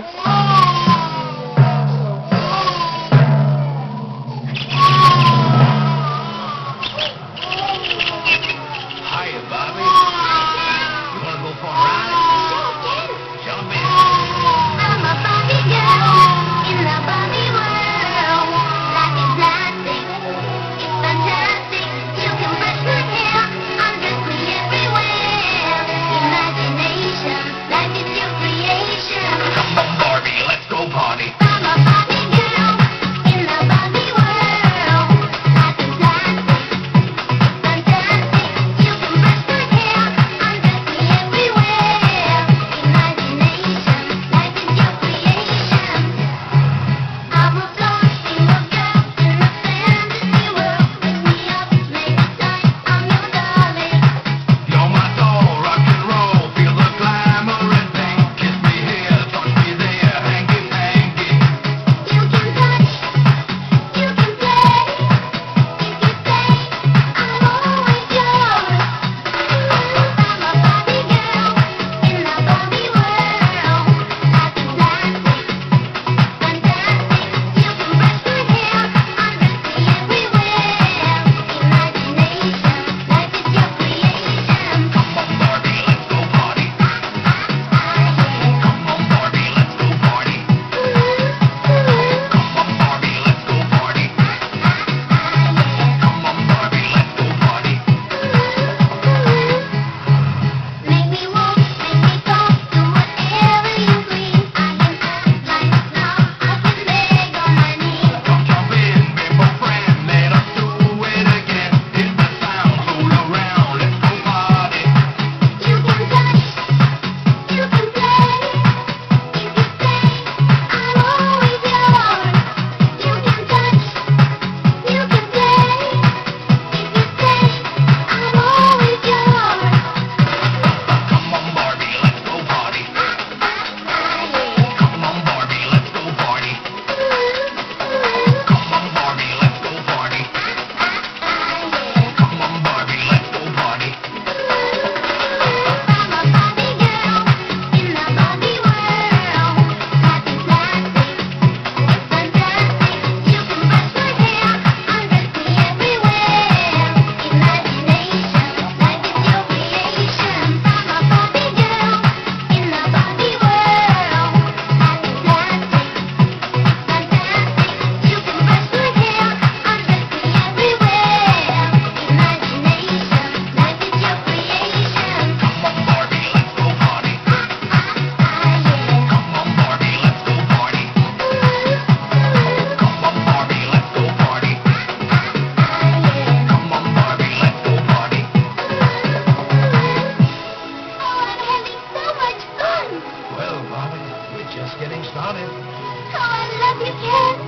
go. Getting started. Oh, I love you, Ken.